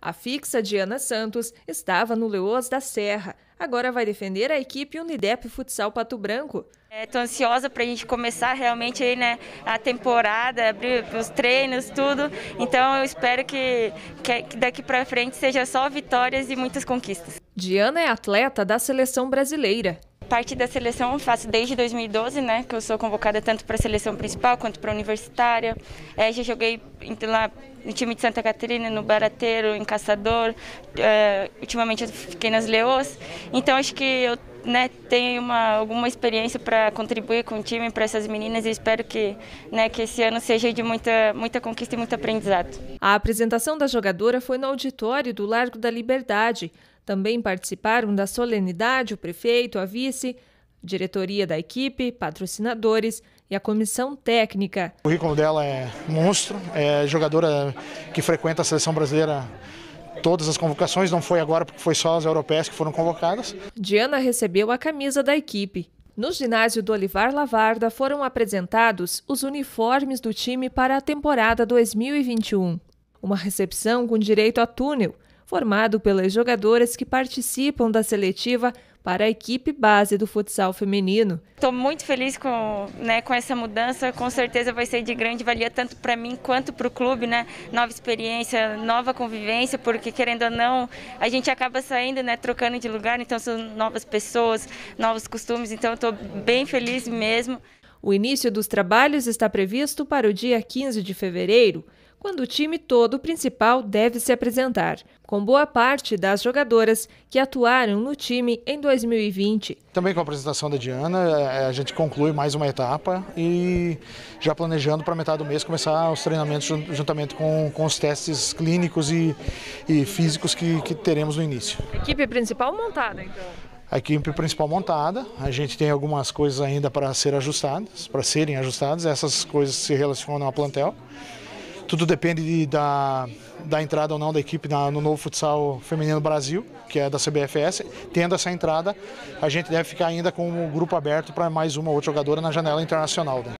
A fixa Diana Santos estava no Leoas da Serra. Agora vai defender a equipe Unidep Futsal Pato Branco. Estou ansiosa para a gente começar realmente aí, né, a temporada, abrir os treinos, tudo. Então eu espero que, que daqui para frente seja só vitórias e muitas conquistas. Diana é atleta da seleção brasileira parte da seleção eu faço desde 2012, né? Que eu sou convocada tanto para a seleção principal quanto para a universitária. É, já joguei lá no time de Santa Catarina, no Barateiro, em Caçador. É, ultimamente eu fiquei nas Leoas. Então acho que eu né, tenho uma, alguma experiência para contribuir com o time, para essas meninas e espero que, né, que esse ano seja de muita, muita conquista e muito aprendizado. A apresentação da jogadora foi no auditório do Largo da Liberdade. Também participaram da solenidade o prefeito, a vice, diretoria da equipe, patrocinadores e a comissão técnica. O currículo dela é monstro, é jogadora que frequenta a seleção brasileira todas as convocações, não foi agora porque foi só as europeias que foram convocadas. Diana recebeu a camisa da equipe. No ginásio do Olivar Lavarda foram apresentados os uniformes do time para a temporada 2021. Uma recepção com direito a túnel, formado pelas jogadoras que participam da seletiva para a equipe base do futsal feminino. Estou muito feliz com, né, com essa mudança, com certeza vai ser de grande valia tanto para mim quanto para o clube, né? Nova experiência, nova convivência, porque querendo ou não, a gente acaba saindo, né, trocando de lugar, então são novas pessoas, novos costumes, então estou bem feliz mesmo. O início dos trabalhos está previsto para o dia 15 de fevereiro quando o time todo principal deve se apresentar, com boa parte das jogadoras que atuaram no time em 2020. Também com a apresentação da Diana, é, a gente conclui mais uma etapa e já planejando para metade do mês começar os treinamentos juntamente com, com os testes clínicos e, e físicos que, que teremos no início. Equipe principal montada, então? a equipe principal montada. A gente tem algumas coisas ainda para ser ajustadas, para serem ajustadas. Essas coisas se relacionam ao plantel. Tudo depende de, da, da entrada ou não da equipe na, no novo futsal feminino Brasil, que é da CBFS. Tendo essa entrada, a gente deve ficar ainda com o grupo aberto para mais uma outra jogadora na janela internacional. Né?